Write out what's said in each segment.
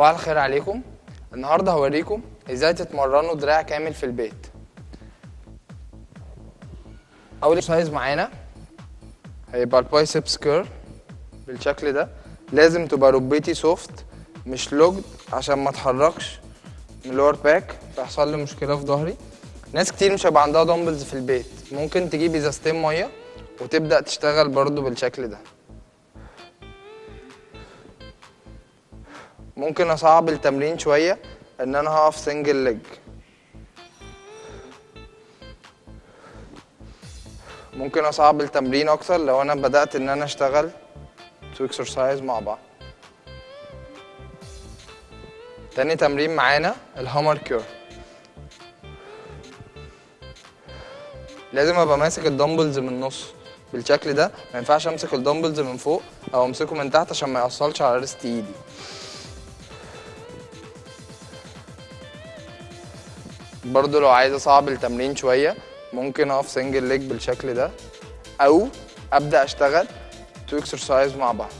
صباح الخير عليكم. النهارده هوريكم إزاي تتمرنوا دراع كامل في البيت. أول exercise معانا هيبقى ال biceps curl بالشكل ده. لازم تبقى ركبتي soft مش locked عشان ما اتحركش من ال lower back فيحصل لي مشكلة في ظهري. ناس كتير مش هيبقى عندها dumbbells في البيت. ممكن تجيب ازازتين مية وتبدأ تشتغل برضو بالشكل ده. ممكن أصعب التمرين شوية إن أنا هقف single leg ممكن أصعب التمرين أكتر لو أنا بدأت إن أنا أشتغل two exercise مع بعض. تاني تمرين معانا ال hammer curl لازم أبقى ماسك ال dumbbells من النص بالشكل ده ما ينفعش أمسك ال dumbbells من فوق أو أمسكه من تحت عشان ما يوصلش على ريست إيدي. برضو لو عايز اصعب التمرين شوية ممكن اقف single leg بالشكل ده أو ابدأ اشتغل two exercise مع بعض.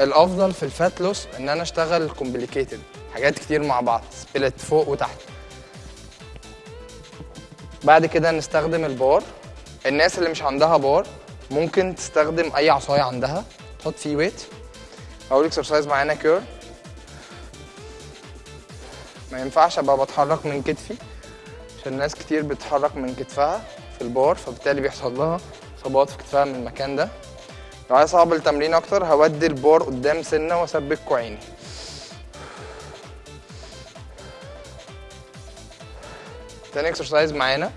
الافضل في ال fat loss ان أنا اشتغل complicated حاجات كتير مع بعض split فوق وتحت. بعد كده نستخدم البار الناس اللي مش عندها بار ممكن تستخدم اي عصاية عندها تحط فيه weight اول exercise معانا curl ما ينفعش أبقى بتحرك من كتفي عشان ناس كتير بتتحرك من كتفها في البار فبالتالي بيحصل لها إصابات في كتفها من المكان ده. لو عايز أصعب التمرين أكتر هودي البار قدام سنة وأثبت كوعيني. تاني exercise معانا.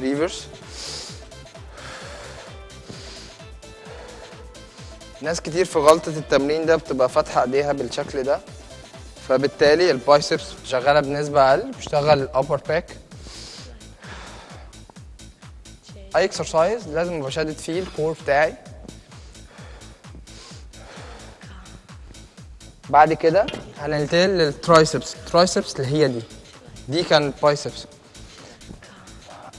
reverse ناس كتير في غلطة التمرين ده بتبقى فاتحة إيديها بالشكل ده. فبالتالي ال biceps شغالة بنسبة أقل بشتغل ال upper back أي exercise لازم أبقى شادد فيه ال core بتاعي. بعد كده هننتقل لل triceps ال triceps اللي هي دي. دي كان ال biceps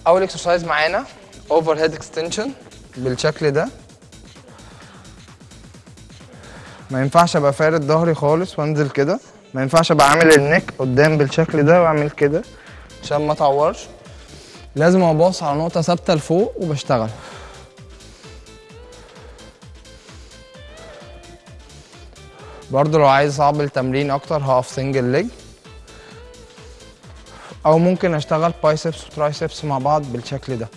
أول exercise معانا overhead extension بالشكل ده. ما ينفعش أبقى فارد ظهري خالص وأنزل كده. ما ينفعش ابقى عامل ال neck قدام بالشكل ده واعمل كده عشان ما اتعورش. لازم اباص على نقطة ثابتة لفوق وبشتغل. برضو لو عايز اصعب التمرين أكتر هقف single leg أو ممكن أشتغل biceps و triceps مع بعض بالشكل ده.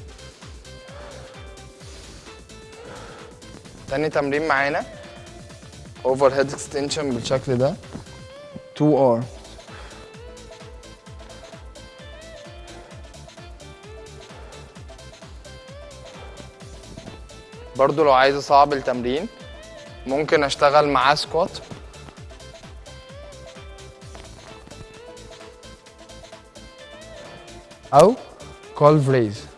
تاني تمرين معانا overhead extension بالشكل ده. 2 arm برضو لو عايز اصعب التمرين ممكن اشتغل معاه squat. أو calf raise.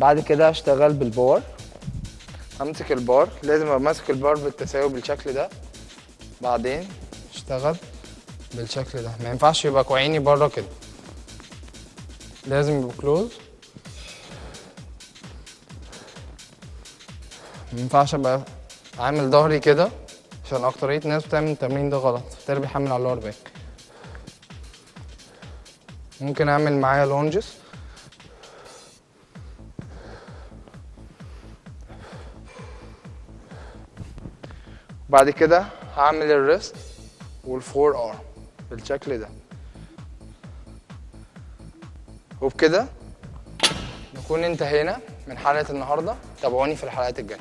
بعد كده اشتغل بالبار. امسك البار لازم أبقى ماسك البار بالتساوي بالشكل ده. بعدين اشتغل بالشكل ده. ما ينفعش يبقى كوعيني بره كده. لازم يبقى close ما ينفعش أبقى عامل ظهري كده عشان اكترية ناس بتعمل التمرين ده غلط. فبالتالي بيحمل على ال lower back ممكن أعمل معايا lunges بعد كده هعمل الريست والفور ارم بالشكل ده. وبكده نكون انتهينا من حلقة النهاردة. تابعوني في الحلقات الجاية.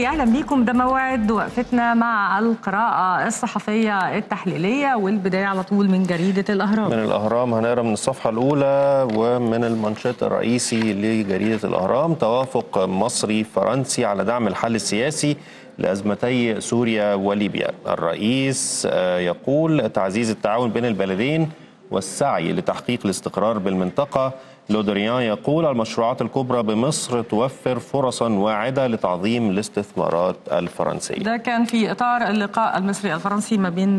تانية أهلا بيكم ده موعد وقفتنا مع القراءة الصحفية التحليلية والبداية على طول من جريدة الأهرام. من الأهرام هنقرأ من الصفحة الأولى ومن المنشط الرئيسي لجريدة الأهرام. توافق مصري فرنسي على دعم الحل السياسي لأزمتي سوريا وليبيا. الرئيس يقول تعزيز التعاون بين البلدين والسعي لتحقيق الاستقرار بالمنطقة لودريان يقول المشروعات الكبرى بمصر توفر فرصا واعدة لتعظيم الاستثمارات الفرنسية. ده كان في إطار اللقاء المصري الفرنسي ما بين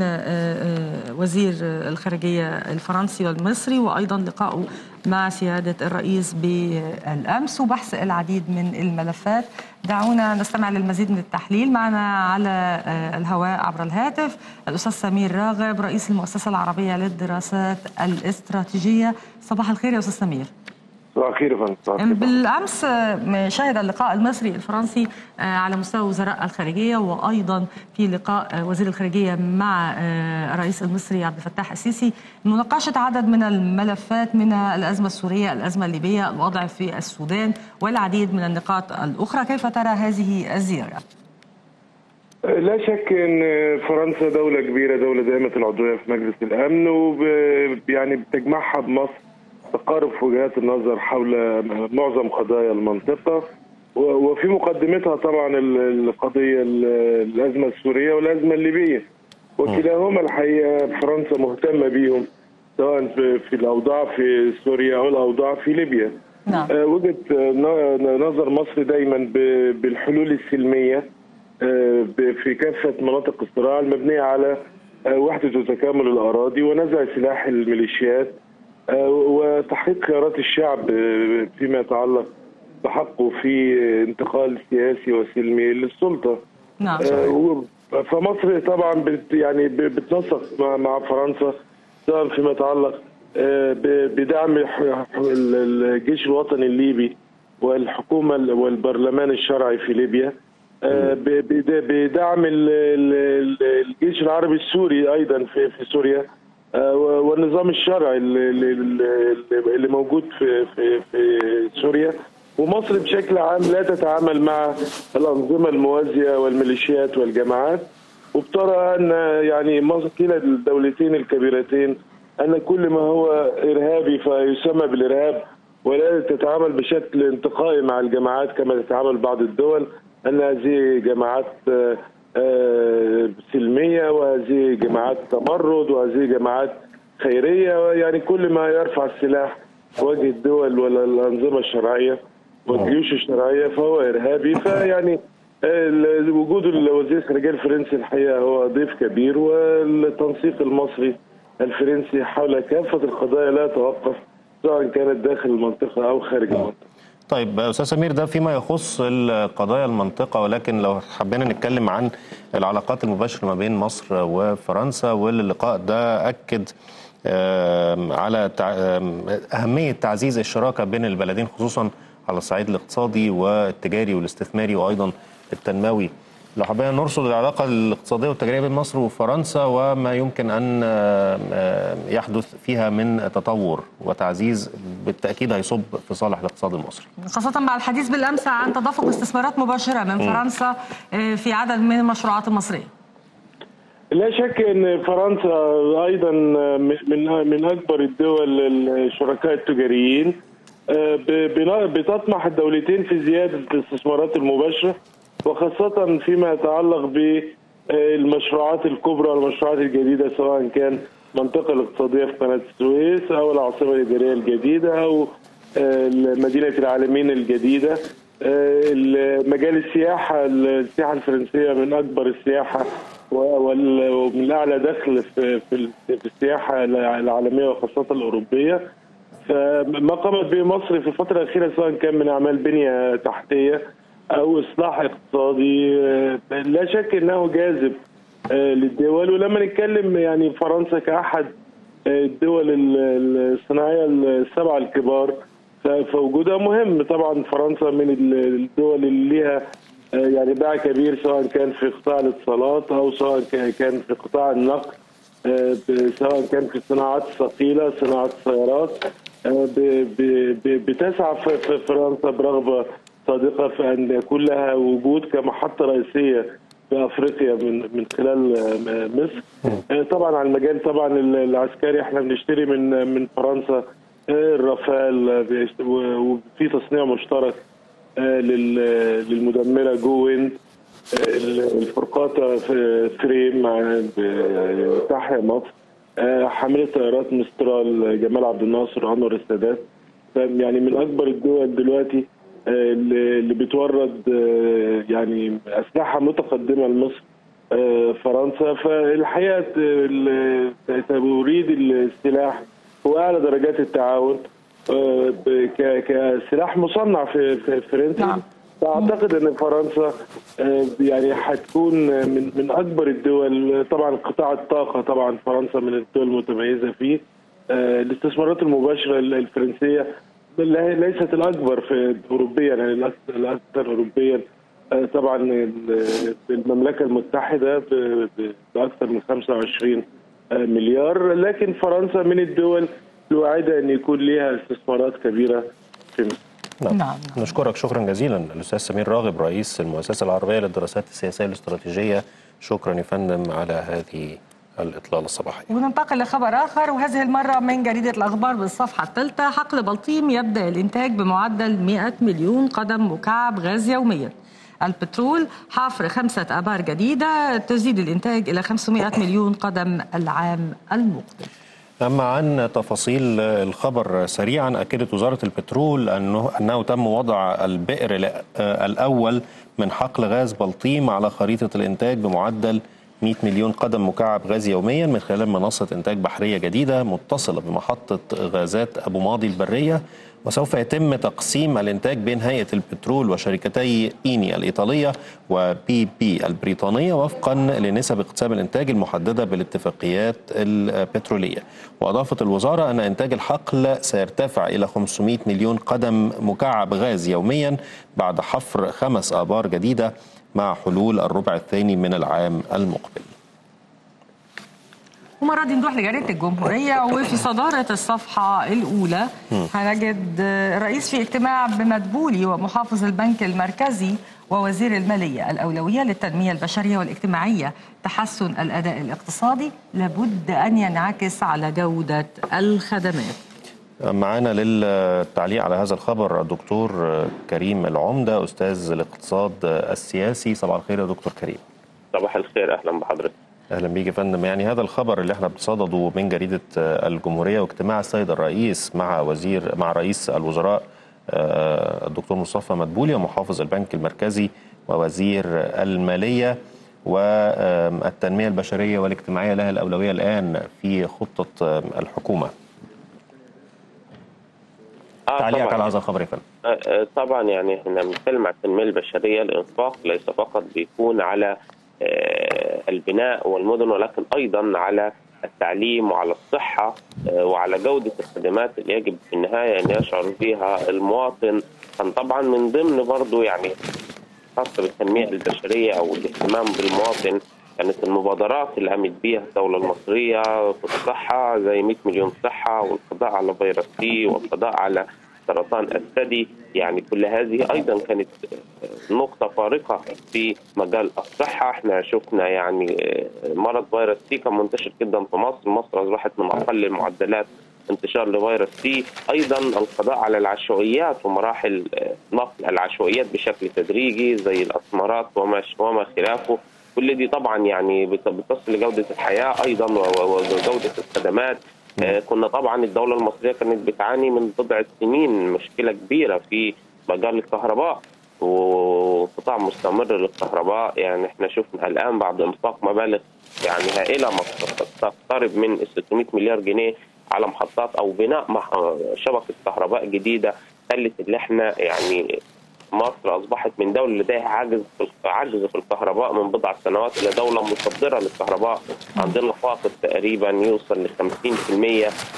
وزير الخارجية الفرنسي والمصري وأيضا لقائه مع سيادة الرئيس بالأمس وبحث العديد من الملفات. دعونا نستمع للمزيد من التحليل. معنا على الهواء عبر الهاتف الأستاذ سمير راغب رئيس المؤسسة العربية للدراسات الاستراتيجية. صباح الخير يا أستاذ سمير. صباح الخير بالأمس شهد اللقاء المصري الفرنسي على مستوى وزراء الخارجية وأيضا في لقاء وزير الخارجية مع الرئيس المصري عبد الفتاح السيسي مناقشة عدد من الملفات منها الأزمة السورية، الأزمة الليبية، الوضع في السودان والعديد من النقاط الأخرى، كيف ترى هذه الزيارة؟ لا شك إن فرنسا دولة كبيرة دولة دائمة العضوية في مجلس الأمن وب يعني بتجمعها بمصر. تقارب في وجهات النظر حول معظم قضايا المنطقة وفي مقدمتها طبعا القضية الأزمة السورية والأزمة الليبية. وكلاهما الحقيقة فرنسا مهتمة بيهم سواء في الأوضاع في سوريا أو الأوضاع في ليبيا. نعم. وجهة نظر مصر دايما بالحلول السلمية في كافة مناطق الصراع المبنية على وحدة وتكامل الأراضي ونزع سلاح الميليشيات وتحقيق خيارات الشعب فيما يتعلق بحقه في انتقال سياسي وسلمي للسلطة. نعم. فمصر طبعا بت يعني بتنسق مع فرنسا سواء فيما يتعلق بدعم الجيش الوطني الليبي والحكومة والبرلمان الشرعي في ليبيا بدعم الجيش العربي السوري أيضا في في سوريا والنظام الشرعي اللي, اللي موجود في في في سوريا. ومصر بشكل عام لا تتعامل مع الأنظمة الموازية والميليشيات والجماعات. وبترى أن يعني مصر كلا الدولتين الكبيرتين أن كل ما هو إرهابي فيسمى بالإرهاب ولا تتعامل بشكل انتقائي مع الجماعات كما تتعامل بعض الدول أن هذه جماعات سلمية وهذه جماعات تمرد وهذه جماعات خيرية يعني كل ما يرفع السلاح وجه الدول ولا الانظمه الشرعية والجيوش الشرعية فهو إرهابي فيعني وجود وزير الخارجيه الفرنسي الحقيقة هو ضيف كبير والتنسيق المصري الفرنسي حول كافة القضايا لا يتوقف سواء كانت داخل المنطقة أو خارج المنطقة. طيب أستاذ سمير ده فيما يخص القضايا المنطقة ولكن لو حبينا نتكلم عن العلاقات المباشرة ما بين مصر وفرنسا واللقاء ده أكد على أهمية تعزيز الشراكة بين البلدين خصوصا على الصعيد الاقتصادي والتجاري والاستثماري وأيضا التنموي. لو حبينا نرصد العلاقة الاقتصادية والتجارية بين مصر وفرنسا وما يمكن أن يحدث فيها من تطور وتعزيز بالتأكيد هيصب في صالح الاقتصاد المصري. خاصة مع الحديث بالأمس عن تدفق استثمارات مباشرة من فرنسا في عدد من المشروعات المصرية. لا شك إن فرنسا أيضا من من أكبر الدول الشركاء التجاريين بتطمح الدولتين في زيادة الاستثمارات المباشرة. وخاصة فيما يتعلق بالمشروعات الكبرى والمشروعات الجديدة سواء كان المنطقة الاقتصادية في قناة السويس أو العاصمة الإدارية الجديدة أو مدينة العالمين الجديدة. مجال السياحة السياحة الفرنسية من أكبر السياحة ومن أعلى دخل في السياحة العالمية وخاصة الأوروبية. فما قامت به مصر في الفترة الأخيرة سواء كان من أعمال بنية تحتية أو إصلاح اقتصادي لا شك إنه جاذب للدول. ولما نتكلم يعني فرنسا كأحد الدول الصناعية السبعة الكبار فوجودها مهم. طبعا فرنسا من الدول اللي ليها يعني باع كبير سواء كان في قطاع الاتصالات أو سواء كان في قطاع النقل سواء كان في الصناعات الثقيله صناعه السيارات بتسعى في فرنسا برغبة صادقة في ان يكون لها وجود كمحطة رئيسية في أفريقيا من من خلال آه، مصر آه، طبعا على المجال طبعا العسكري إحنا بنشتري من من فرنسا آه، الرافال وفي تصنيع مشترك لل- للمدمرة جو ويند الفرقاطة في فريم مع تحيا مصر حاملة طيارات مسترال جمال عبد الناصر أنور السادات؟ يعني من أكبر الدول دلوقتي اللي اللي بتورد آه، يعني أسلحة متقدمة لمصر آه، فرنسا. فالحقيقة آه، ال- توريد السلاح هو أعلى درجات التعاون آه، كسلاح مصنع في فرنسا. نعم. فأعتقد إن فرنسا آه، يعني هتكون من من أكبر الدول. طبعا قطاع الطاقة طبعا فرنسا من الدول المتميزة فيه. آه، الاستثمارات المباشرة الفرنسية ليست الأكبر في اوروبيا يعني الاكثر اوروبيا. آه، طبعا ال- المملكة المتحدة بأكثر من 25 آه، مليار. لكن فرنسا من الدول الواعدة أن يكون لها استثمارات كبيرة في مصر. نعم. نعم. نشكرك. شكرا جزيلا. الأستاذ سمير راغب رئيس المؤسسة العربية للدراسات السياسية والاستراتيجية. شكرا يا فندم على هذه الإطلالة الصباحية. وننتقل لخبر آخر وهذه المرة من جريدة الأخبار بالصفحة الثالثة حقل بلطيم يبدأ الإنتاج بمعدل 100 مليون قدم مكعب غاز يوميا. البترول حفر خمسة آبار جديدة تزيد الإنتاج إلى 500 مليون قدم العام المقبل. أما عن تفاصيل الخبر سريعا أكدت وزارة البترول أنه, أنه تم وضع البئر ال- الأول من حقل غاز بلطيم على خريطة الإنتاج بمعدل 100 مليون قدم مكعب غاز يوميا من خلال منصة إنتاج بحرية جديدة متصلة بمحطة غازات أبو ماضي البرية وسوف يتم تقسيم الإنتاج بين هيئة البترول وشركتي إيني الإيطالية وبي بي البريطانية وفقا لنسب اقتسام الإنتاج المحددة بالاتفاقيات البترولية. وأضافت الوزارة أن إنتاج الحقل سيرتفع إلى 500 مليون قدم مكعب غاز يوميا بعد حفر خمس آبار جديدة مع حلول الربع الثاني من العام المقبل. ومرة دي نروح لجريدة الجمهورية وفي صدارة الصفحة الأولى هنجد الرئيس في اجتماع بمدبولي ومحافظ البنك المركزي ووزير المالية الأولوية للتنمية البشرية والاجتماعية تحسن الأداء الاقتصادي لابد أن ينعكس على جودة الخدمات. معانا للتعليق على هذا الخبر الدكتور كريم العمدة أستاذ الاقتصاد السياسي. صباح الخير يا دكتور كريم. صباح الخير أهلا بحضرتك. أهلا بيك يا فندم. يعني هذا الخبر اللي إحنا بنصدده من جريدة الجمهورية واجتماع السيد الرئيس مع وزير مع رئيس الوزراء آه، الدكتور مصطفى مدبولي ومحافظ البنك المركزي ووزير المالية والتنمية البشرية والاجتماعية لها الأولوية الآن في خطة الحكومة. آه تعليقك طبعاً. على هذا الخبر يا فندم. آه، آه، طبعا يعني إحنا بنتكلم عن التنميه البشرية الإنفاق ليس فقط بيكون على آه، البناء والمدن ولكن أيضا على التعليم وعلى الصحة آه، وعلى جودة الخدمات اللي يجب في النهاية أن يشعر بها المواطن كان طبعا من ضمن برضه يعني خاصة بالتنمية البشرية أو الاهتمام بالمواطن كانت المبادرات اللي قامت بها الدولة المصرية في الصحة زي 100 مليون صحة والقضاء على فيروس سي والقضاء على سرطان الثدي يعني كل هذه أيضا كانت نقطة فارقة في مجال الصحة. إحنا شفنا يعني مرض فيروس سي كان منتشر جدا في مصر. مصر أصبحت من أقل المعدلات انتشار لفيروس سي. أيضا القضاء على العشوائيات ومراحل نقل العشوائيات بشكل تدريجي زي الأسمرات وما وما خلافه. كل دي طبعا يعني بت- بتصل لجودة الحياة أيضا وجودة الخدمات. آه، كنا طبعا الدولة المصرية كانت بتعاني من بضع سنين مشكلة كبيرة في مجال الكهرباء وقطاع مستمر للكهرباء. يعني إحنا شفنا الآن بعد انفاق مبالغ يعني هائلة تقترب من 600 مليار جنيه على محطات أو بناء شبكة كهرباء جديدة خلت اللي إحنا يعني مصر أصبحت من دولة لديها عجز في عجز في الكهرباء من بضع سنوات إلى دولة مصدره للكهرباء عندنا فاقد تقريبا يوصل ل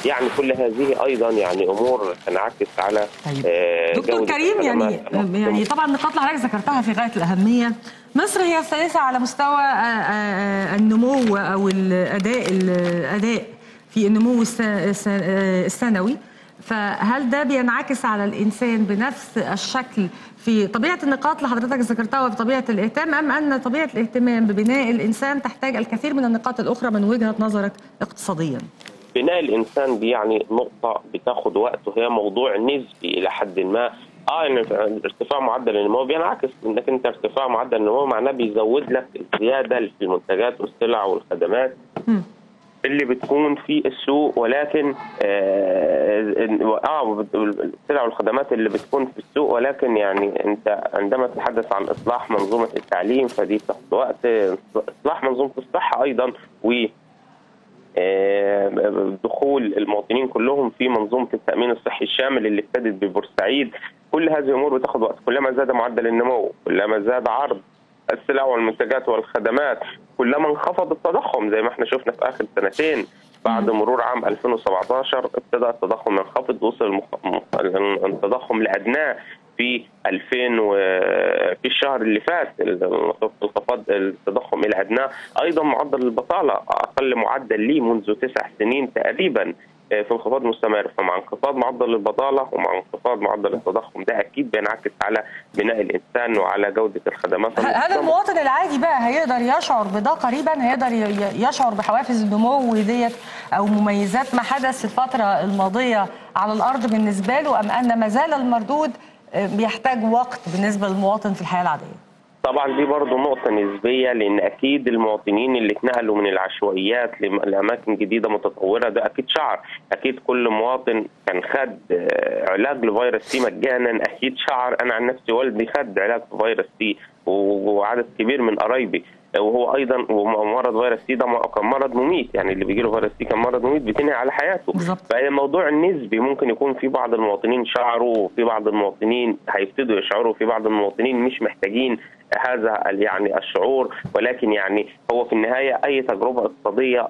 50% يعني كل هذه أيضا يعني أمور تنعكس على طيب. آه، دكتور كريم يعني. يعني طبعا النقاط اللي حضرتك ذكرتها في غاية الأهمية مصر هي الثالثة على مستوى آه، آه، النمو أو الأداء الأداء في النمو الس- الس- السنوي فهل ده بينعكس على الإنسان بنفس الشكل في طبيعة النقاط اللي حضرتك ذكرتها وفي طبيعة الإهتمام أم أن طبيعة الاهتمام ببناء الإنسان تحتاج الكثير من النقاط الأخرى من وجهة نظرك اقتصاديا؟ بناء الإنسان دي يعني نقطة بتاخد وقت وهي موضوع نسبي إلى حد ما. آه إن ارتفاع معدل النمو بينعكس انك إنت ارتفاع معدل النمو معناه بيزود لك الزيادة في المنتجات والسلع والخدمات. اللي بتكون في السوق ولكن آه, آه السلع والخدمات اللي بتكون في السوق ولكن يعني أنت عندما تتحدث عن إصلاح منظومة التعليم فدي بتاخد وقت إصلاح منظومة الصحة أيضا و دخول المواطنين كلهم في منظومة التأمين الصحي الشامل اللي ابتدت ببورسعيد. كل هذه الأمور بتاخد وقت كلما زاد معدل النمو كلما زاد عرض السلع والمنتجات والخدمات كلما انخفض التضخم زي ما إحنا شفنا في آخر سنتين بعد مرور عام 2017 ابتدى التضخم ينخفض وصل التضخم لادناه في 2000 وفي الشهر اللي فات انخفاض التضخم إلى ادناه أيضا معدل البطالة أقل معدل ليه منذ تسع سنين تقريبا. في انخفاض مستمر فمع انخفاض معدل البطالة ومع انخفاض معدل التضخم ده أكيد بينعكس على بناء الإنسان وعلى جودة الخدمات هل المواطن العادي بقى هيقدر يشعر بده قريبا هيقدر يشعر بحوافز النمو ديت أو مميزات ما حدث الفترة الماضية على الأرض بالنسبة له أم أن ما زال المردود بيحتاج وقت بالنسبة للمواطن في الحياة العادية؟ طبعا دي برضه نقطة نسبية لأن أكيد المواطنين اللي اتنقلوا من العشوائيات لأماكن جديدة متطورة ده أكيد شعر، أكيد كل مواطن كان خد علاج لفيروس سي مجانا أكيد شعر. أنا عن نفسي والدي خد علاج فيروس سي وعدد كبير من قرايبي. وهو أيضا مرض فيروس سي ده كان مرض مميت يعني اللي بيجي له فيروس سي كان مرض مميت بتنهي على حياته. فهي الموضوع النسبي ممكن يكون في بعض المواطنين شعروا وفي بعض المواطنين هيبتدوا يشعروا وفي بعض المواطنين مش محتاجين هذا يعني الشعور ولكن يعني هو في النهاية أي تجربة اقتصادية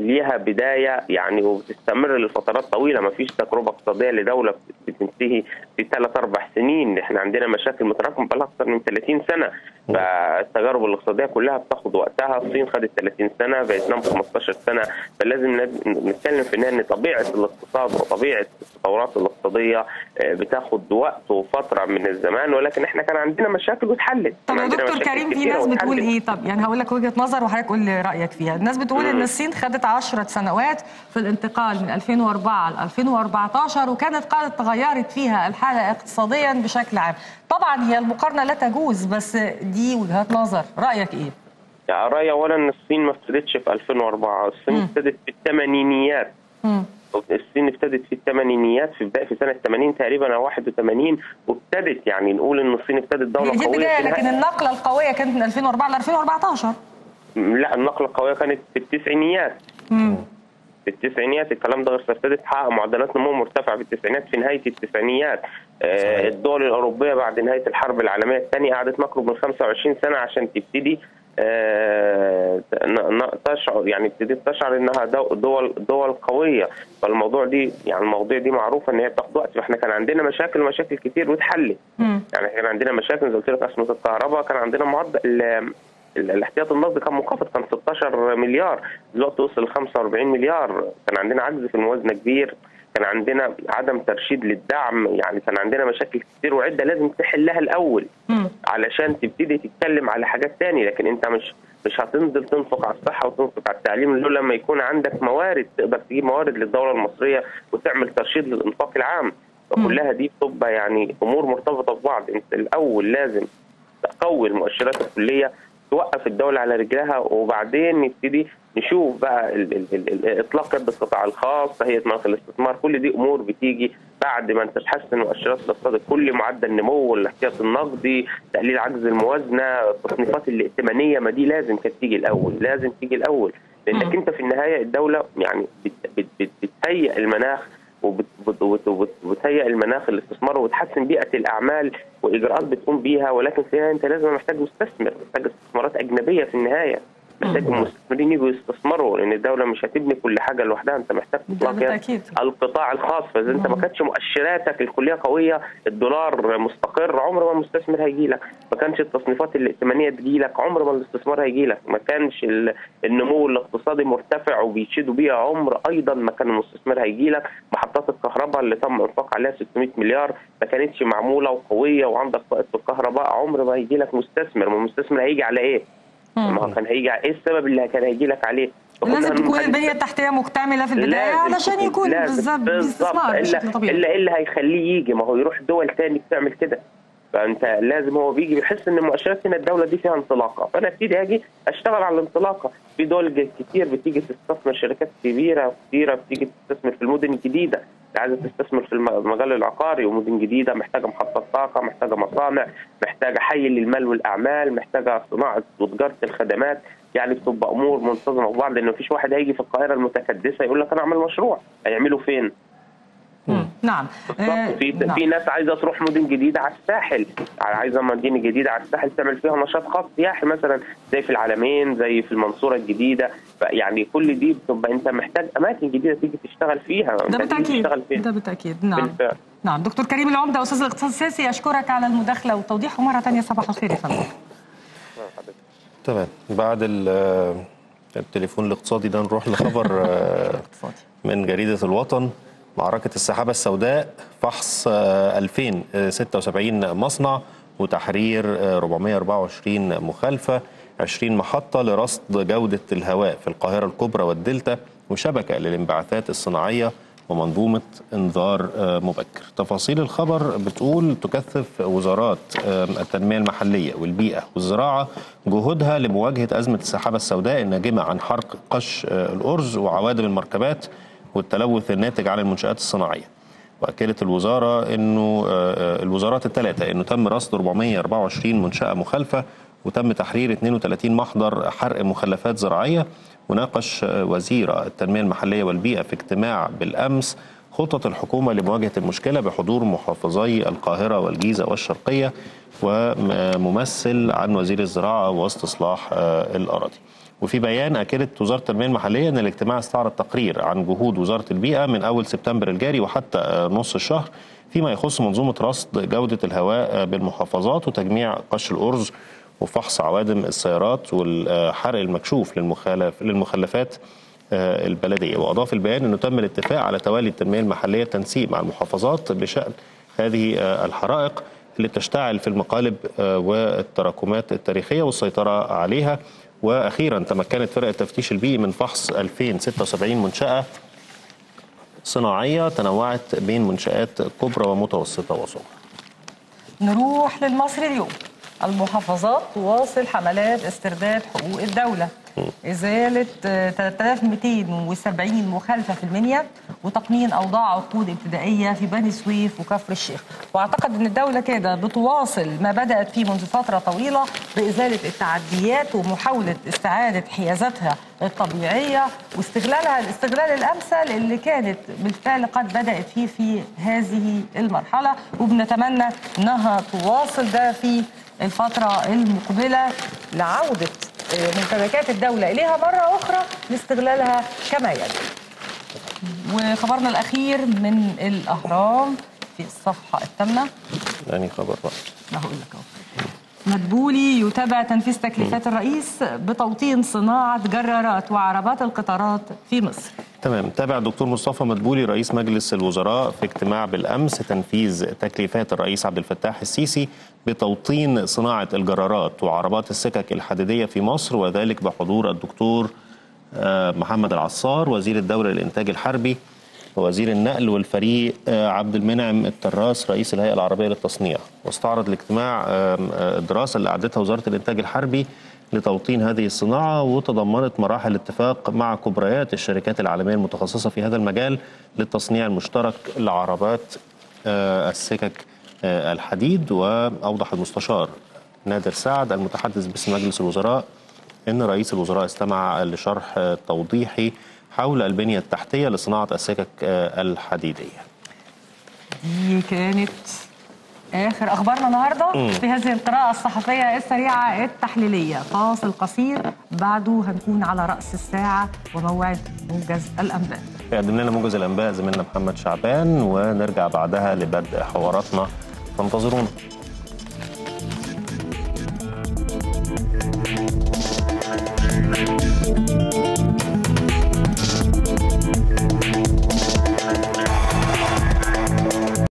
ليها بداية يعني وبتستمر لفترات طويلة. ما فيش تجربة اقتصادية لدولة بتنتهي في ثلاث أربع سنين. إحنا عندنا مشاكل متراكمة بقى أكثر من 30 سنة. فالتجارب الاقتصادية كلها بتاخد وقتها. الصين خدت 30 سنة فيتنام 15 سنة. فلازم نتكلم في إن طبيعة الاقتصاد وطبيعة التطورات الاقتصادية بتاخد وقت وفترة من الزمان. ولكن إحنا كان عندنا مشاكل واتحلت. طب يا دكتور كريم في ناس بتقول إيه؟ طب يعني هقول لك وجهة نظر وحضرتك قول لي رأيك فيها. الناس بتقول إن الصين خدت 10 سنوات في الانتقال من 2004 ل 2014 وكانت قد تغيرت فيها الحالة اقتصاديا بشكل عام. طبعا هي المقارنة لا تجوز بس دي وجهات نظر. رأيك إيه؟ يعني رأيي اولا إن الصين ما ابتدتش في 2004 الصين ابتدت في الثمانينيات. الصين ابتدت في الثمانينيات في بدايه في سنة 80 تقريبا أو 81 وابتدت يعني نقول إن الصين ابتدت دولة دي قوية بدايه لكن النقلة القوية كانت من 2004 ل 2014 لا النقلة القوية كانت في التسعينيات. في التسعينيات الكلام ده ابتدت تحقق معدلات نمو مرتفعه في التسعينات في نهاية التسعينيات. آه الدول الأوروبية بعد نهاية الحرب العالمية الثانية قعدت مقرب من 25 سنة عشان تبتدي آه تشعر يعني ابتدت تشعر إنها دول دول قوية. فالموضوع دي يعني المواضيع دي معروفة إن هي بتاخد وقت. فإحنا كان عندنا مشاكل مشاكل كتير واتحلت. يعني كان عندنا مشاكل زي قلت لك ازمه الكهرباء كان عندنا معدل الاحتياط النقدي كان منخفض كان 16 مليار. دلوقتي وصل ل 45 مليار. كان عندنا عجز في الموازنة كبير. كان عندنا عدم ترشيد للدعم. يعني كان عندنا مشاكل كتير وعدة لازم تحلها الأول مم. علشان تبتدي تتكلم على حاجات تانية. لكن أنت مش مش هتنزل تنفق على الصحة وتنفق على التعليم الا لما يكون عندك موارد. تقدر تجيب موارد للدولة المصرية وتعمل ترشيد للإنفاق العام. فكلها دي بتبقى يعني أمور مرتبطة ببعض. أنت الأول لازم تقوي المؤشرات الكلية توقف الدولة على رجلها وبعدين نبتدي نشوف بقى اطلاق القطاع الخاص هيئه مناخ الاستثمار كل دي أمور بتيجي بعد ما انت تحسن مؤشرات الاقتصاد الكلي معدل النمو والاحتياط النقدي تقليل عجز الموازنة التصنيفات الائتمانية ما دي لازم كانت تيجي الأول لازم تيجي الأول. لأنك أنت في النهاية الدولة يعني بت بت بت بتهيئ المناخ وبتهيئ المناخ الاستثمار وبتحسن بيئة الأعمال واجراءات بتقوم بيها ولكن فيها أنت لازم محتاج مستثمر محتاج استثمارات أجنبية في النهاية. محتاج المستثمرين يجوا يستثمروا لأن الدولة مش هتبني كل حاجة لوحدها أنت محتاج تطلع. القطاع الخاص. فإذا أنت ما كانتش مؤشراتك الكلية قوية الدولار مستقر عمر ما المستثمر هيجي لك. ما كانش التصنيفات الائتمانية تجي لك عمر ما الاستثمار هيجي لك. ما كانش ال- النمو الاقتصادي مرتفع وبيشيدوا بيها عمر أيضا ما كان المستثمر هيجي لك. محطات الكهرباء اللي تم إنفاق عليها 600 مليار ما كانتش معمولة وقوية وعندك في الكهرباء عمر ما هيجي لك مستثمر. ما المستثمر هيجي على إيه؟ ما هو كان هيجي إيه السبب اللي كان هيجي لك عليه؟ لازم تكون البنية التحتية مكتملة في البداية علشان يكون. بالظبط باستثمار الا بشكل طبيعي. الا اللي هيخليه يجي. ما هو يروح دول تاني بتعمل كده. فأنت لازم هو بيجي. بيحس إن مؤشرات هنا الدولة دي فيها انطلاقة. فأنا أبتدي أجي أشتغل على الانطلاقة. في دول كتير بتيجي تستثمر شركات كبيرة كتيره بتيجي تستثمر في المدن الجديدة. عايزه تستثمر في الم- المجال العقاري ومدن جديدة محتاجة محطات طاقة محتاجة مصانع محتاجة حي للمال والأعمال محتاجة صناعة وتجارة الخدمات يعني بتبقى أمور منتظمة في بعض لأن مفيش واحد هيجي في القاهرة المتكدسة يقول لك أنا أعمل مشروع هيعمله فين؟ مم. نعم. آه، بالظبط في نعم. في ناس عايزة تروح مدن جديدة على الساحل. عايزة مدينة جديدة على الساحل تعمل فيها نشاط خاص. سياحي مثلا زي في العلمين زي في المنصورة الجديدة. يعني كل دي بتبقى أنت محتاج أماكن جديدة تيجي تشتغل فيها. ده بالتأكيد. تشتغل فين ده بالتأكيد. نعم. بالفعل. نعم. دكتور كريم العمدة أستاذ الاقتصاد السياسي أشكرك على المداخلة والتوضيح ومرة ثانية صباح الخير يا فندم. تمام. بعد ال- التليفون الاقتصادي ده نروح لخبر آه، من جريدة الوطن. معركة السحابة السوداء فحص آه، 2076 مصنع وتحرير آه، 424 مخالفة 20 محطة لرصد جودة الهواء في القاهرة الكبرى والدلتا وشبكة للانبعاثات الصناعية ومنظومة إنذار آه، مبكر. تفاصيل الخبر بتقول تكثف وزارات آه، التنمية المحلية والبيئة والزراعة جهودها لمواجهة أزمة السحابة السوداء الناجمة عن حرق قش آه، الأرز وعوادم المركبات والتلوث الناتج عن المنشآت الصناعية وأكدت الوزارة إنه آه، الوزارات الثلاثه إنه تم رصد 424 منشأة مخالفة وتم تحرير 32 محضر حرق مخلفات زراعية وناقش آه، وزير التنمية المحلية والبيئة في اجتماع بالأمس خطط الحكومة لمواجهة المشكلة بحضور محافظي القاهرة والجيزة والشرقية وممثل عن وزير الزراعة واستصلاح آه، الأراضي. وفي بيان أكدت وزارة التنمية المحلية إن الاجتماع استعرض تقرير عن جهود وزارة البيئة من أول سبتمبر الجاري وحتى آه، نص الشهر فيما يخص منظومة رصد جودة الهواء آه، بالمحافظات وتجميع قش الأرز وفحص عوادم السيارات والحرق المكشوف للمخالف للمخلفات آه، البلدية. وأضاف البيان إنه تم الاتفاق على توالي التنمية المحلية التنسيق مع المحافظات بشأن هذه الحرائق اللي بتشتعل في المقالب والتراكمات التاريخية والسيطرة عليها. وأخيرا تمكنت فرق التفتيش البيئي من فحص 2076 منشأة صناعية تنوعت بين منشآت كبرى ومتوسطة وصغرى. نروح للمصري اليوم المحافظات تواصل حملات استرداد حقوق الدولة إزالة آه، 3270 مخالفة في المنيا وتقنين أوضاع عقود ابتدائية في بني سويف وكفر الشيخ. وأعتقد أن الدولة كده بتواصل ما بدأت فيه منذ فترة طويلة بإزالة التعديات ومحاولة استعادة حيازاتها الطبيعية واستغلالها الاستغلال الأمثل اللي كانت بالفعل قد بدأت فيه في هذه المرحلة. وبنتمنى أنها تواصل ده في الفترة المقبلة لعودة آه، ممتلكات الدولة إليها مرة أخرى لاستغلالها كما يجب وخبرنا الأخير من الأهرام في الصفحة الثامنة. يعني خبر بقى. هقول لك أهو. مدبولي يتابع تنفيذ تكليفات الرئيس بتوطين صناعة جرارات وعربات القطارات في مصر. تمام. تابع الدكتور مصطفى مدبولي رئيس مجلس الوزراء في اجتماع بالأمس تنفيذ تكليفات الرئيس عبد الفتاح السيسي بتوطين صناعة الجرارات وعربات السكك الحديدية في مصر وذلك بحضور الدكتور آه، محمد العصار وزير الدولة للإنتاج الحربي ووزير النقل والفريق آه، عبد المنعم التراس رئيس الهيئة العربية للتصنيع. واستعرض الاجتماع آم، آه، الدراسه اللي أعدتها وزارة الإنتاج الحربي لتوطين هذه الصناعة وتضمنت مراحل اتفاق مع كبريات الشركات العالمية المتخصصة في هذا المجال للتصنيع المشترك لعربات آه، السكك آه، الحديد وأوضح المستشار نادر سعد المتحدث باسم مجلس الوزراء إن رئيس الوزراء استمع لشرح توضيحي حول البنية التحتية لصناعة السكك آه، الحديدية. دي كانت آخر أخبارنا النهارده في هذه القراءة الصحفية السريعة التحليلية. فاصل قصير بعده هنكون على رأس الساعة وموعد موجز الأنباء. يقدم لنا موجز الأنباء زميلنا محمد شعبان ونرجع بعدها لبدء حواراتنا. فانتظرونا.